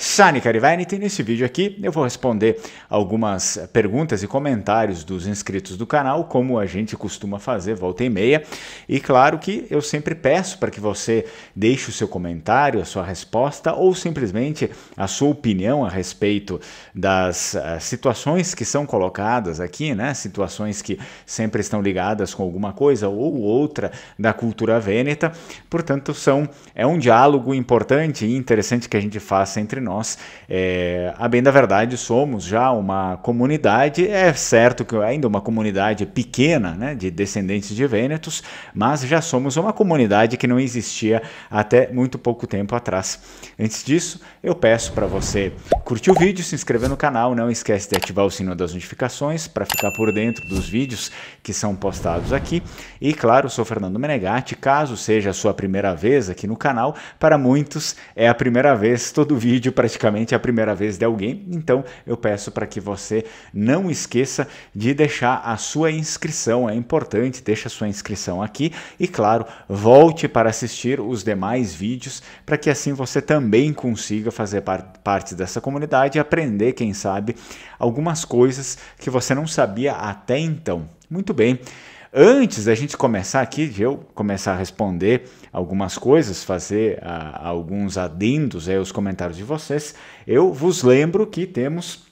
Sani Carivanity, nesse vídeo aqui eu vou responder algumas perguntas e comentários dos inscritos do canal, como a gente costuma fazer volta e meia. E claro que eu sempre peço para que você deixe o seu comentário, a sua resposta ou simplesmente a sua opinião a respeito das uh, situações que são colocadas aqui, né? Situações que sempre estão ligadas com alguma coisa ou outra da cultura vêneta. Portanto, são é um diálogo importante e interessante que a gente faça entre nós nós, é, a bem da verdade, somos já uma comunidade, é certo que ainda uma comunidade pequena, né, de descendentes de Vênetos, mas já somos uma comunidade que não existia até muito pouco tempo atrás. Antes disso, eu peço para você curtir o vídeo, se inscrever no canal, não esquece de ativar o sino das notificações para ficar por dentro dos vídeos que são postados aqui. E claro, sou Fernando Menegatti, caso seja a sua primeira vez aqui no canal, para muitos é a primeira vez todo vídeo praticamente a primeira vez de alguém, então eu peço para que você não esqueça de deixar a sua inscrição, é importante, deixa a sua inscrição aqui e claro, volte para assistir os demais vídeos para que assim você também consiga fazer par parte dessa comunidade e aprender, quem sabe, algumas coisas que você não sabia até então. Muito bem. Antes da gente começar aqui, de eu começar a responder algumas coisas, fazer uh, alguns adendos aí aos comentários de vocês, eu vos lembro que temos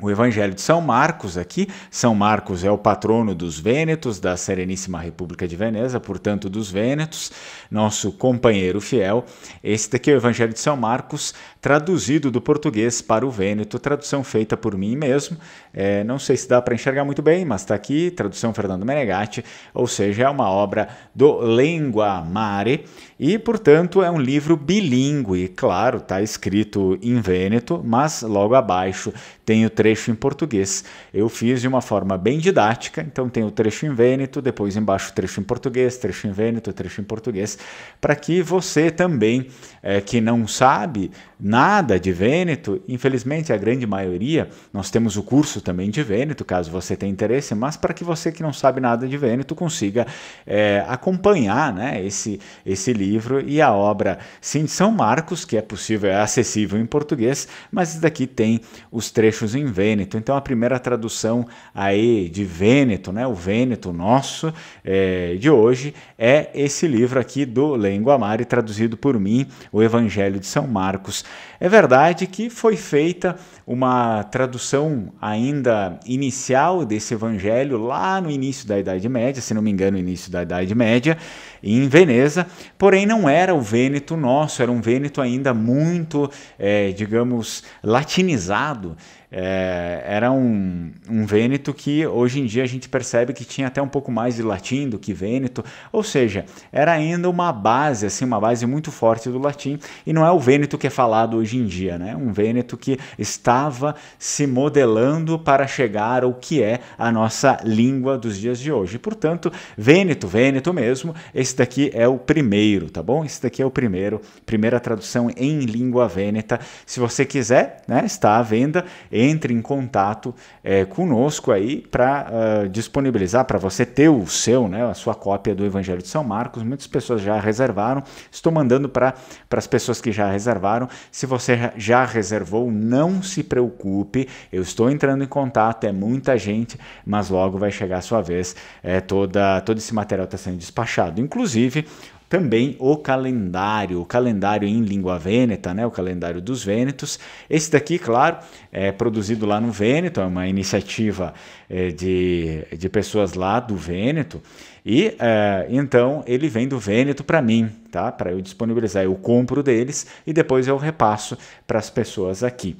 o Evangelho de São Marcos aqui. São Marcos é o patrono dos Vênetos, da Sereníssima República de Veneza, portanto, dos Vênetos, nosso companheiro fiel. Esse daqui é o Evangelho de São Marcos, traduzido do português para o Vêneto, tradução feita por mim mesmo. É, não sei se dá para enxergar muito bem, mas está aqui, tradução Fernando Menegatti, ou seja, é uma obra do Lengua Mare e, portanto, é um livro bilíngue. Claro, está escrito em Vêneto, mas logo abaixo tem o trecho em português. Eu fiz de uma forma bem didática, então tem o trecho em vêneto, depois embaixo trecho em português, trecho em vêneto, trecho em português, para que você também, é, que não sabe nada de vêneto, infelizmente a grande maioria, nós temos o curso também de vêneto, caso você tenha interesse, mas para que você que não sabe nada de vêneto consiga é, acompanhar né, esse, esse livro e a obra, sim, de São Marcos, que é possível, é acessível em português, mas daqui tem os trechos em Vêneto. Então a primeira tradução aí de Vêneto, né, o Vêneto nosso é, de hoje, é esse livro aqui do Lengua Mari, traduzido por mim, o Evangelho de São Marcos. É verdade que foi feita uma tradução ainda inicial desse evangelho lá no início da Idade Média, se não me engano, início da Idade Média, em Veneza, porém não era o Vêneto nosso, era um Vêneto ainda muito, é, digamos, latinizado. É, era um, um Vêneto que hoje em dia a gente percebe que tinha até um pouco mais de latim do que Vêneto, ou seja, era ainda uma base, assim, uma base muito forte do latim, e não é o Vêneto que é falado hoje em dia, né? Um Vêneto que estava se modelando para chegar ao que é a nossa língua dos dias de hoje. Portanto, Vêneto, Vêneto mesmo, esse daqui é o primeiro, tá bom? Esse daqui é o primeiro, primeira tradução em língua vêneta. Se você quiser, né, está à venda em entre em contato é, conosco aí para uh, ah, disponibilizar, para você ter o seu, né, a sua cópia do Evangelho de São Marcos. Muitas pessoas já reservaram. Estou mandando para as pessoas que já reservaram. Se você já reservou, não se preocupe. Eu estou entrando em contato, é muita gente, mas logo vai chegar a sua vez. É, toda, todo esse material está sendo despachado. Inclusive, também o calendário, o calendário em língua vêneta, né, o calendário dos Vênetos. Esse daqui, claro, é produzido lá no Vêneto, é uma iniciativa é, de, de pessoas lá do Vêneto. E é, então ele vem do Vêneto para mim, tá? Para eu disponibilizar, eu compro deles e depois eu repasso para as pessoas aqui.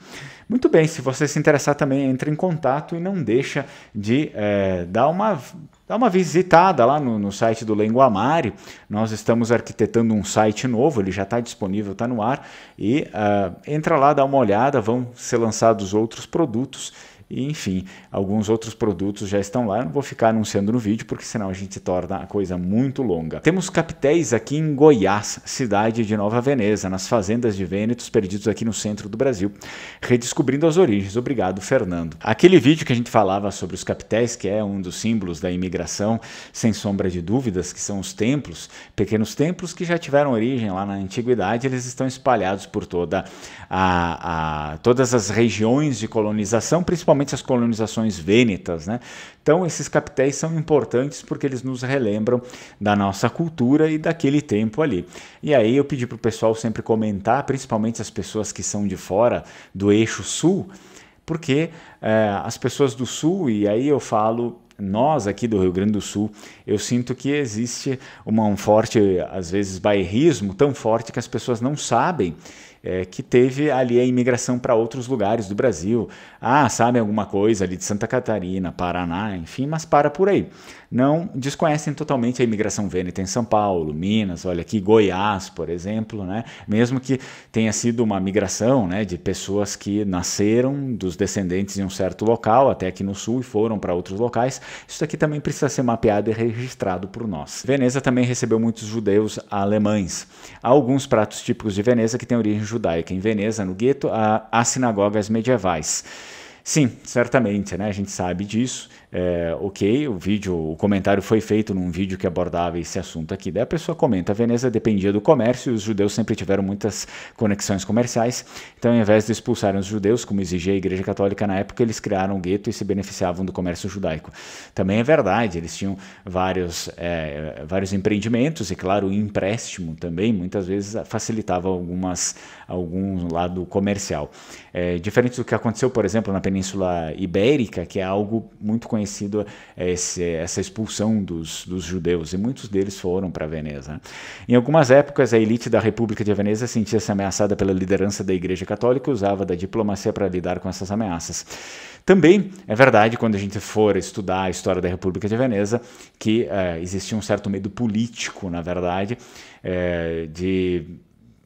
Muito bem, se você se interessar também, entre em contato e não deixa de é, dar uma Dá uma visitada lá no, no site do Lenguamari. Nós estamos arquitetando um site novo, ele já está disponível, está no ar. E uh, entra lá, dá uma olhada, vão ser lançados outros produtos e enfim, alguns outros produtos já estão lá. Não vou ficar anunciando no vídeo porque senão a gente torna a coisa muito longa. Temos capitéis aqui em Goiás, cidade de Nova Veneza, nas fazendas de Vênetos perdidos aqui no centro do Brasil, redescobrindo as origens. Obrigado, Fernando. Aquele vídeo que a gente falava sobre os capitéis, que é um dos símbolos da imigração, sem sombra de dúvidas, que são os templos, pequenos templos que já tiveram origem lá na antiguidade, eles estão espalhados por toda a, a todas as regiões de colonização, principalmente as colonizações vênetas, né? Então, esses capitéis são importantes porque eles nos relembram da nossa cultura e daquele tempo ali. E aí eu pedi para o pessoal sempre comentar, principalmente as pessoas que são de fora do eixo sul, porque é, as pessoas do sul, e aí eu falo nós aqui do Rio Grande do Sul, eu sinto que existe uma, um forte, às vezes, bairrismo tão forte que as pessoas não sabem é, que teve ali a imigração para outros lugares do Brasil. Ah, sabem alguma coisa ali de Santa Catarina, Paraná, enfim, mas para por aí. Não desconhecem totalmente a imigração vêneta em São Paulo, Minas, olha aqui, Goiás, por exemplo, né? mesmo que tenha sido uma migração né, de pessoas que nasceram dos descendentes em um certo local, até aqui no sul, e foram para outros locais, isso aqui também precisa ser mapeado e registrado por nós. Veneza também recebeu muitos judeus alemães. Há alguns pratos típicos de Veneza que têm origem judaica. Em Veneza, no gueto, há sinagogas medievais. Sim, certamente, né? A gente sabe disso é, ok, o vídeo, o comentário foi feito num vídeo que abordava esse assunto aqui. Daí a pessoa comenta: a Veneza dependia do comércio e os judeus sempre tiveram muitas conexões comerciais. Então, ao invés de expulsarem os judeus, como exigia a Igreja Católica na época, eles criaram um gueto e se beneficiavam do comércio judaico. Também é verdade, eles tinham vários, é, vários empreendimentos e, claro, o empréstimo também muitas vezes facilitava algumas, algum lado comercial. É, diferente do que aconteceu, por exemplo, na Península Ibérica, que é algo muito conhecido conhecido esse, essa expulsão dos, dos, judeus, e muitos deles foram para Veneza. Em algumas épocas, a elite da República de Veneza sentia-se ameaçada pela liderança da Igreja Católica e usava da diplomacia para lidar com essas ameaças. Também é verdade, quando a gente for estudar a história da República de Veneza, que é, existia um certo medo político, na verdade, é, de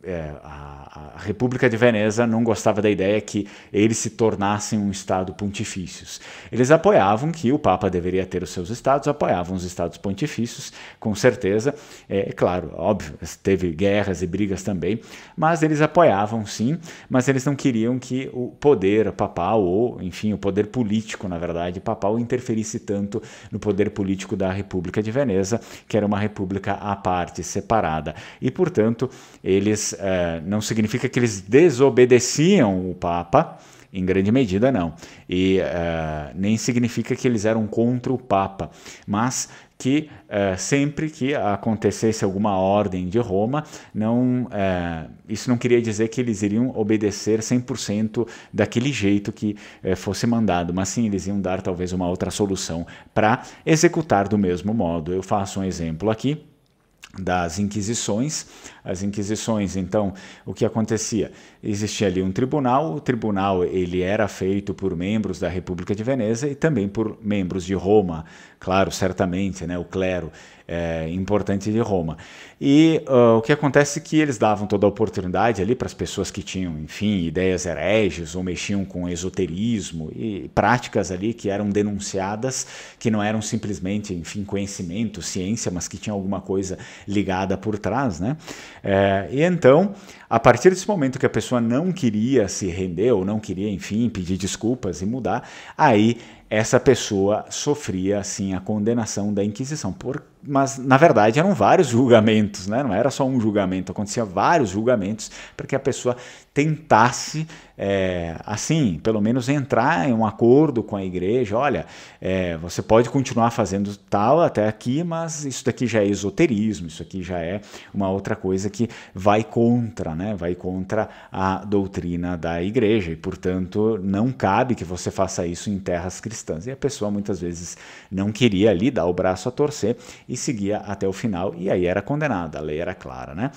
é, a, a, República de Veneza não gostava da ideia que eles se tornassem um Estado pontifícios. Eles apoiavam que o Papa deveria ter os seus estados, apoiavam os estados pontifícios, com certeza. É, é claro, óbvio, teve guerras e brigas também, mas eles apoiavam sim, mas eles não queriam que o poder papal, ou enfim, o poder político, na verdade, papal, interferisse tanto no poder político da República de Veneza, que era uma república à parte, separada. E, portanto, eles é, não significa que eles desobedeciam o Papa, em grande medida não. E é, nem significa que eles eram contra o Papa, mas que é, sempre que acontecesse alguma ordem de Roma, não, é, isso não queria dizer que eles iriam obedecer 100% daquele jeito que é, fosse mandado, mas sim eles iam dar talvez uma outra solução para executar do mesmo modo. Eu faço um exemplo aqui das inquisições. As inquisições, então, o que acontecia? Existia ali um tribunal, o tribunal ele era feito por membros da República de Veneza e também por membros de Roma, claro, certamente, né, o clero é, importante de Roma. E uh, o que acontece é que eles davam toda a oportunidade ali para as pessoas que tinham, enfim, ideias hereges ou mexiam com esoterismo e práticas ali que eram denunciadas, que não eram simplesmente, enfim, conhecimento, ciência, mas que tinham alguma coisa ligada por trás, né? É, e então, a partir desse momento que a pessoa não queria se render ou não queria, enfim, pedir desculpas e mudar, aí essa pessoa sofria assim a condenação da Inquisição. Por, mas na verdade eram vários julgamentos, né? não era só um julgamento, acontecia vários julgamentos para que a pessoa tentasse, é, assim, pelo menos entrar em um acordo com a igreja. Olha, é, você pode continuar fazendo tal até aqui, mas isso daqui já é esoterismo, isso aqui já é uma outra coisa que vai contra, né? vai contra a doutrina da igreja e, portanto, não cabe que você faça isso em terras cristãs cristãs. E a pessoa muitas vezes não queria ali dar o braço a torcer e seguia até o final, e aí era condenada, a lei era clara, né?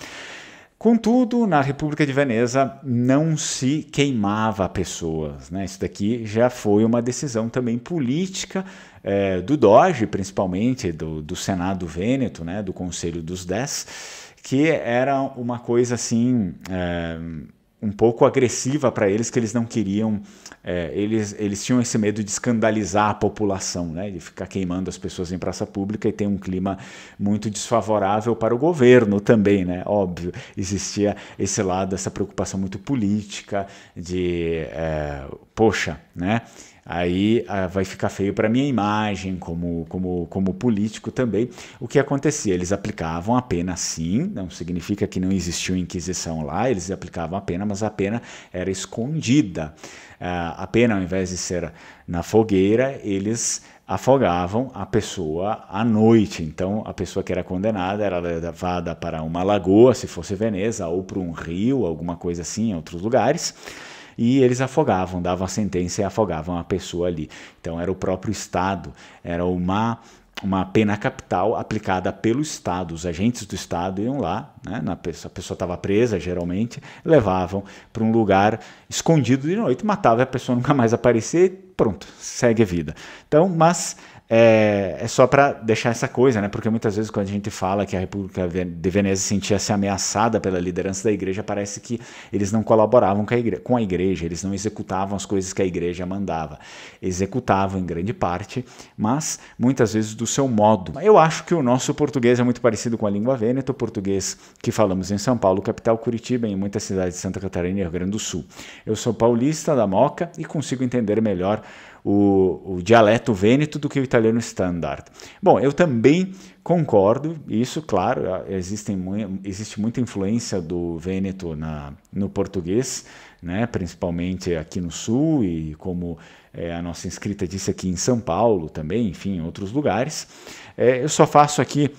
Contudo, na República de Veneza não se queimava pessoas. Né? Isso daqui já foi uma decisão também política é, do Doge, principalmente, do, do Senado Vêneto, né? do Conselho dos Dez, que era uma coisa assim. É, um pouco agressiva para eles, que eles não queriam, é, eles, eles tinham esse medo de escandalizar a população, né, de ficar queimando as pessoas em praça pública e tem um clima muito desfavorável para o governo também, né, óbvio, existia esse lado, essa preocupação muito política, de, é, poxa, né, aí ah, vai ficar feio para minha imagem como, como, como político também. O que acontecia? Eles aplicavam a pena sim, não significa que não existiu Inquisição lá, eles aplicavam a pena, mas a pena era escondida. Ah, a pena, ao invés de ser na fogueira, eles afogavam a pessoa à noite. Então, a pessoa que era condenada era levada para uma lagoa, se fosse Veneza, ou para um rio, alguma coisa assim, em outros lugares e eles afogavam, davam a sentença e afogavam a pessoa ali. Então era o próprio Estado, era uma uma pena capital aplicada pelo Estado. Os agentes do Estado iam lá, né, na pessoa, a pessoa estava presa geralmente, levavam para um lugar escondido de noite, matava a pessoa nunca mais aparecer, pronto, segue a vida. Então, mas é, é só para deixar essa coisa, né? Porque muitas vezes quando a gente fala que a República de Veneza sentia-se ameaçada pela liderança da igreja, parece que eles não colaboravam com a, igreja, com a igreja, eles não executavam as coisas que a igreja mandava. Executavam em grande parte, mas muitas vezes do seu modo. Eu acho que o nosso português é muito parecido com a língua vêneta, o português que falamos em São Paulo, capital Curitiba, e em muitas cidades de Santa Catarina e Rio Grande do Sul. Eu sou paulista da Moca e consigo entender melhor o, o dialeto vêneto do que o italiano standard. Bom, eu também concordo, isso, claro, existem, existe muita influência do vêneto na, no português, né, principalmente aqui no sul e como é, a nossa inscrita disse aqui em São Paulo também, enfim, em outros lugares. É, eu só faço aqui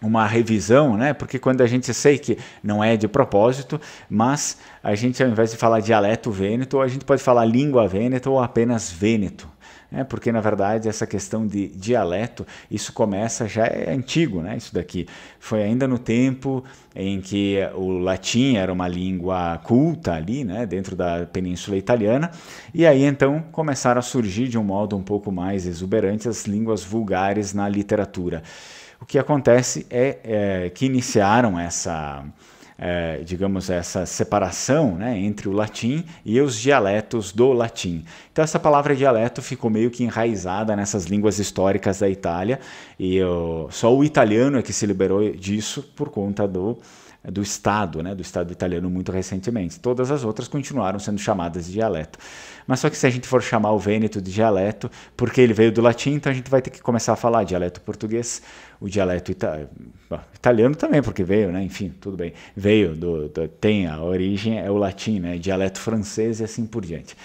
uma revisão, né? Porque quando a gente sei que não é de propósito, mas a gente ao invés de falar dialeto vêneto, a gente pode falar língua vêneta ou apenas vêneto. É, porque na verdade essa questão de dialeto, isso começa já é antigo, né? Isso daqui foi ainda no tempo em que o latim era uma língua culta ali, né? Dentro da Península Italiana, e aí então começaram a surgir de um modo um pouco mais exuberante as línguas vulgares na literatura. O que acontece é, é que iniciaram essa, é, digamos, essa separação né, entre o latim e os dialetos do latim. Então, essa palavra dialeto ficou meio que enraizada nessas línguas históricas da Itália, e só o italiano é que se liberou disso por conta do, do Estado, né, do Estado italiano muito recentemente. Todas as outras continuaram sendo chamadas de dialeto. Mas só que se a gente for chamar o Vêneto de dialeto, porque ele veio do latim, então a gente vai ter que começar a falar dialeto português, o dialeto ita italiano também, porque veio, né? Enfim, tudo bem. Veio, do, do, tem a origem, é o latim, né? Dialeto francês e assim por diante.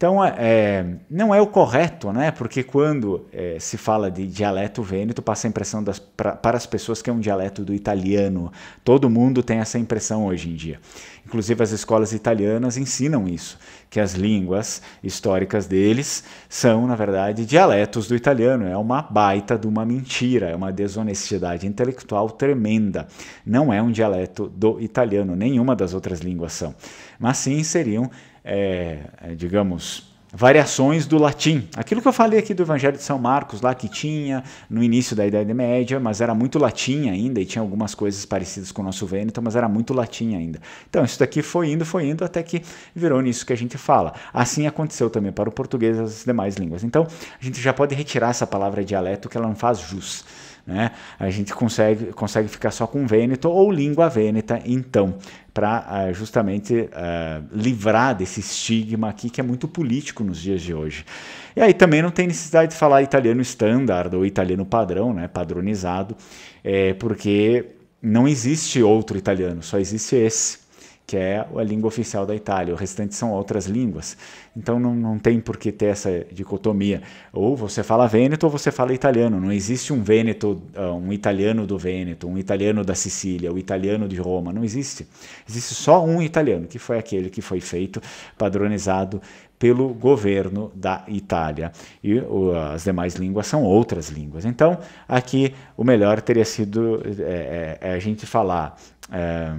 Então, é, é, não é o correto, né? porque quando é, se fala de dialeto vêneto, passa a impressão das, pra, para as pessoas que é um dialeto do italiano. Todo mundo tem essa impressão hoje em dia. Inclusive, as escolas italianas ensinam isso, que as línguas históricas deles são, na verdade, dialetos do italiano. É uma baita de uma mentira, é uma desonestidade intelectual tremenda. Não é um dialeto do italiano, nenhuma das outras línguas são. Mas sim seriam é, é, digamos, variações do latim. Aquilo que eu falei aqui do Evangelho de São Marcos, lá que tinha no início da Idade Média, mas era muito latim ainda, e tinha algumas coisas parecidas com o nosso Vêneto, mas era muito latim ainda. Então, isso daqui foi indo, foi indo, até que virou nisso que a gente fala. Assim aconteceu também para o português e as demais línguas. Então, a gente já pode retirar essa palavra dialeto, que ela não faz jus. Né? A gente consegue, consegue ficar só com Vêneto ou língua vêneta, então, para uh, justamente uh, livrar desse estigma aqui que é muito político nos dias de hoje. E aí também não tem necessidade de falar italiano standard ou italiano padrão, né, padronizado, é, porque não existe outro italiano, só existe esse que é a língua oficial da Itália, o restante são outras línguas. Então não, não tem por que ter essa dicotomia. Ou você fala Vêneto ou você fala italiano. Não existe um Vêneto, ah, um italiano do Vêneto, um italiano da Sicília, o um italiano de Roma. Não existe. Existe só um italiano, que foi aquele que foi feito, padronizado pelo governo da Itália. E as demais línguas são outras línguas. Então, aqui o melhor teria sido é, é a gente falar. É,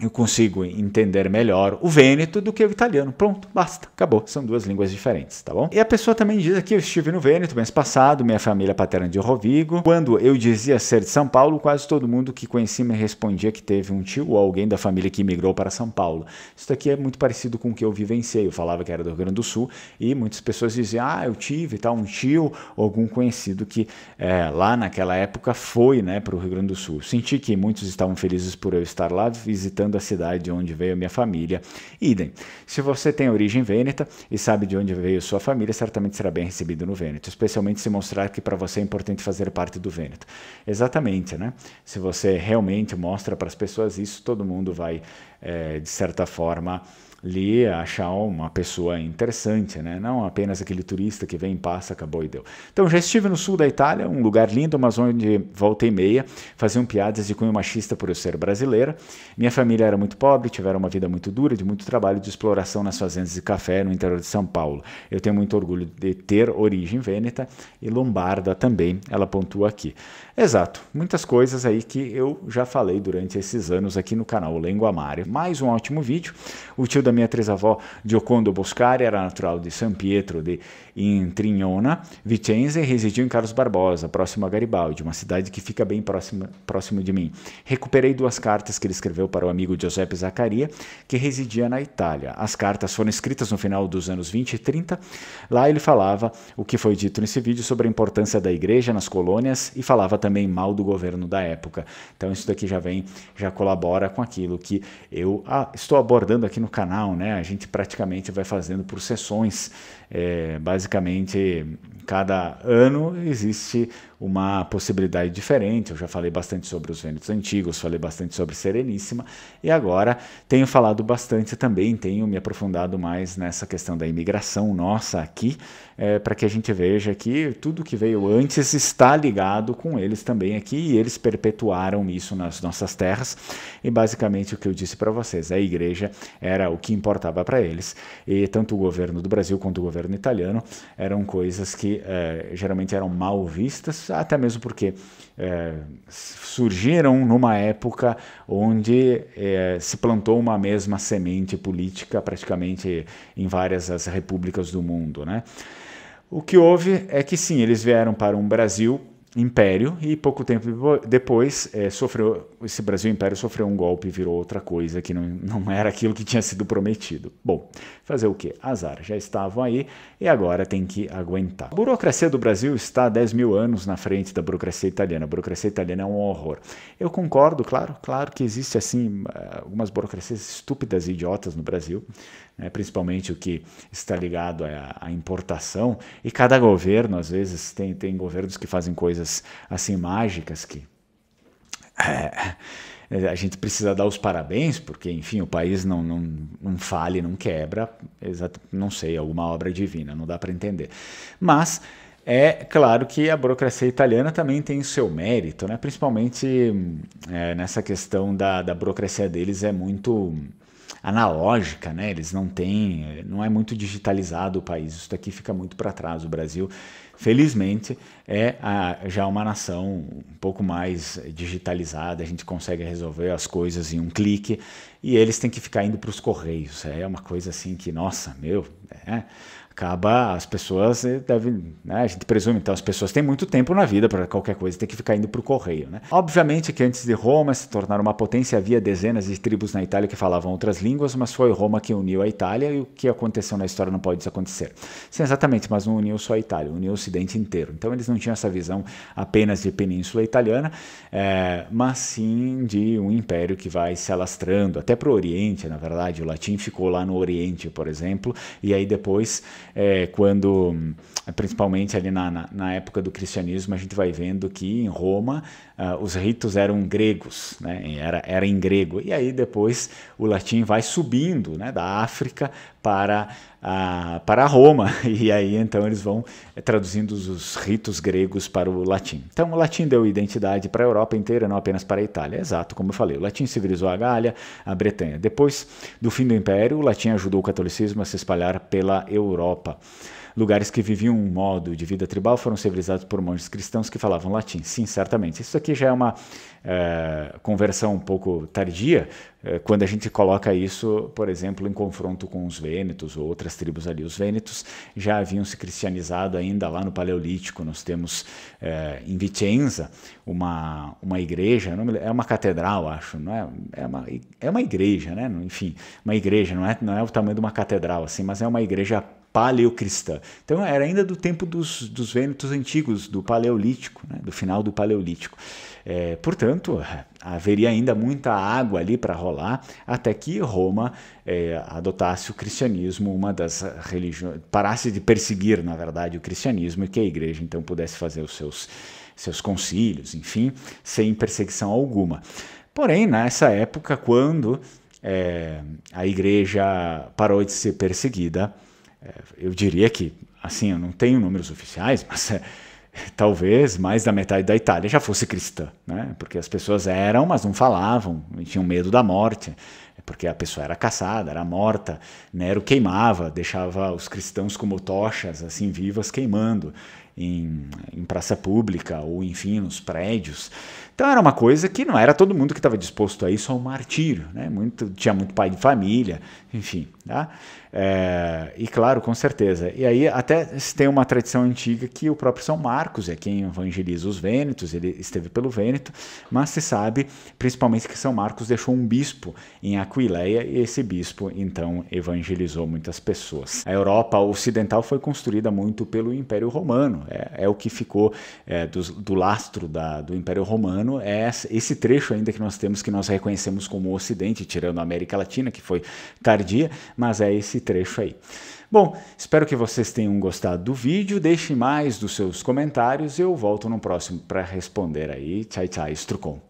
eu consigo entender melhor o Vêneto do que o italiano. Pronto, basta, acabou. São duas línguas diferentes, tá bom? E a pessoa também diz aqui: eu estive no Vêneto mês passado, minha família paterna de Rovigo. Quando eu dizia ser de São Paulo, quase todo mundo que conhecia me respondia que teve um tio ou alguém da família que migrou para São Paulo. Isso daqui é muito parecido com o que eu vivenciei. Eu falava que era do Rio Grande do Sul e muitas pessoas diziam: ah, eu tive tal, um tio ou algum conhecido que é, lá naquela época foi né, para o Rio Grande do Sul. Senti que muitos estavam felizes por eu estar lá visitando da cidade de onde veio a minha família. Idem. Se você tem origem vêneta e sabe de onde veio sua família, certamente será bem recebido no Vêneto, especialmente se mostrar que para você é importante fazer parte do Vêneto. Exatamente, né? Se você realmente mostra para as pessoas isso, todo mundo vai, é, de certa forma, lhe achar uma pessoa interessante, né? não apenas aquele turista que vem, passa, acabou e deu. Então já estive no sul da Itália, um lugar lindo, mas onde volta e meia faziam piadas de cunho machista por eu ser brasileira. Minha família era muito pobre, tiveram uma vida muito dura, de muito trabalho de exploração nas fazendas de café no interior de São Paulo. Eu tenho muito orgulho de ter origem vêneta e lombarda também, ela pontua aqui. Exato, muitas coisas aí que eu já falei durante esses anos aqui no canal Lengua Mare. Mais um ótimo vídeo. O tio da minha trisavó, Giocondo Boscari, era natural de San Pietro de Intrignona, Vicenza e residiu em Carlos Barbosa, próximo a Garibaldi, uma cidade que fica bem próxima, próximo de mim. Recuperei duas cartas que ele escreveu para o amigo Giuseppe Zaccaria, que residia na Itália. As cartas foram escritas no final dos anos 20 e 30. Lá ele falava o que foi dito nesse vídeo sobre a importância da igreja nas colônias e falava também também mal do governo da época. Então isso daqui já vem, já colabora com aquilo que eu ah, estou abordando aqui no canal, né? A gente praticamente vai fazendo por sessões, é, basicamente cada ano existe uma possibilidade diferente. Eu já falei bastante sobre os Vênetos antigos, falei bastante sobre Sereníssima e agora tenho falado bastante também, tenho me aprofundado mais nessa questão da imigração nossa aqui, é, para que a gente veja que tudo que veio antes está ligado com eles também aqui e eles perpetuaram isso nas nossas terras. E basicamente o que eu disse para vocês, a igreja era o que importava para eles e tanto o governo do Brasil quanto o governo italiano eram coisas que é, geralmente eram mal vistas até mesmo porque é, surgiram numa época onde é, se plantou uma mesma semente política praticamente em várias as repúblicas do mundo. Né? O que houve é que sim, eles vieram para um Brasil império e pouco tempo depois é, sofreu esse Brasil Império sofreu um golpe e virou outra coisa que não, não era aquilo que tinha sido prometido. Bom, fazer o que? Azar, já estavam aí e agora tem que aguentar. A burocracia do Brasil está 10 mil anos na frente da burocracia italiana. A burocracia italiana é um horror. Eu concordo, claro, claro que existe assim algumas burocracias estúpidas e idiotas no Brasil, né, principalmente o que está ligado à, à importação e cada governo às vezes tem, tem governos que fazem coisas assim mágicas que é, a gente precisa dar os parabéns, porque, enfim, o país não, não, não fale, não quebra, não sei, alguma obra divina, não dá para entender. Mas é claro que a burocracia italiana também tem o seu mérito, né? principalmente é, nessa questão da, da burocracia deles é muito analógica, né? Eles não têm, não é muito digitalizado o país. Isso daqui fica muito para trás. O Brasil, felizmente, é a, já uma nação um pouco mais digitalizada. A gente consegue resolver as coisas em um clique e eles têm que ficar indo para os correios. É uma coisa assim que, nossa, meu, é, acaba as pessoas eh, devem, né, a gente presume, então as pessoas têm muito tempo na vida para qualquer coisa, tem que ficar indo para o correio. Né? Obviamente que antes de Roma se tornar uma potência havia dezenas de tribos na Itália que falavam outras línguas, mas foi Roma que uniu a Itália e o que aconteceu na história não pode acontecer. Sim, exatamente, mas não uniu só a Itália, uniu o Ocidente inteiro. Então eles não tinham essa visão apenas de península italiana, é, mas sim de um império que vai se alastrando até para o Oriente, na verdade. O latim ficou lá no Oriente, por exemplo, e aí depois é, quando, principalmente ali na, na, na, época do cristianismo, a gente vai vendo que em Roma uh, os ritos eram gregos, né? era, era em grego. E aí depois o latim vai subindo né? da África para, uh, para Roma. E aí então eles vão eh, traduzindo os ritos gregos para o latim. Então o latim deu identidade para a Europa inteira, não apenas para a Itália. Exato, como eu falei, o latim civilizou a Gália, a Bretanha. Depois do fim do Império, o latim ajudou o catolicismo a se espalhar pela Europa. Lugares que viviam um modo de vida tribal foram civilizados por monges cristãos que falavam latim. Sim, certamente. Isso aqui já é uma é, conversão um pouco tardia, é, quando a gente coloca isso, por exemplo, em confronto com os vênetos ou outras tribos ali. Os vênetos já haviam se cristianizado ainda lá no Paleolítico. Nós temos é, em Vicenza uma, uma igreja, é uma catedral, acho, não é? É uma, é uma igreja, né? Enfim, uma igreja, não é, não é o tamanho de uma catedral, assim, mas é uma igreja paleocristã. Então era ainda do tempo dos, dos vênetos antigos, do Paleolítico, né? do final do Paleolítico. É, portanto, haveria ainda muita água ali para rolar até que Roma é, adotasse o cristianismo, uma das religiões, parasse de perseguir, na verdade, o cristianismo e que a igreja então pudesse fazer os seus, seus concílios, enfim, sem perseguição alguma. Porém, nessa época, quando é, a igreja parou de ser perseguida, eu diria que, assim, eu não tenho números oficiais, mas é, talvez mais da metade da Itália já fosse cristã, né? porque as pessoas eram, mas não falavam, tinham medo da morte, porque a pessoa era caçada, era morta, Nero queimava, deixava os cristãos como tochas, assim, vivas, queimando em, em praça pública ou, enfim, nos prédios. Então era uma coisa que não era todo mundo que estava disposto a isso ao martírio, né? Muito, tinha muito pai de família, enfim. Tá? É, e claro, com certeza. E aí até tem uma tradição antiga que o próprio São Marcos é quem evangeliza os Vênetos, ele esteve pelo Vêneto, mas se sabe principalmente que São Marcos deixou um bispo em Aquileia e esse bispo então evangelizou muitas pessoas. A Europa ocidental foi construída muito pelo Império Romano, é, é o que ficou é, do, do, lastro da, do Império Romano, é esse trecho ainda que nós temos que nós reconhecemos como Ocidente, tirando a América Latina, que foi tardia, mas é esse trecho aí. Bom, espero que vocês tenham gostado do vídeo. Deixe mais dos seus comentários eu volto no próximo para responder aí. Tchau, tchau, Strucon.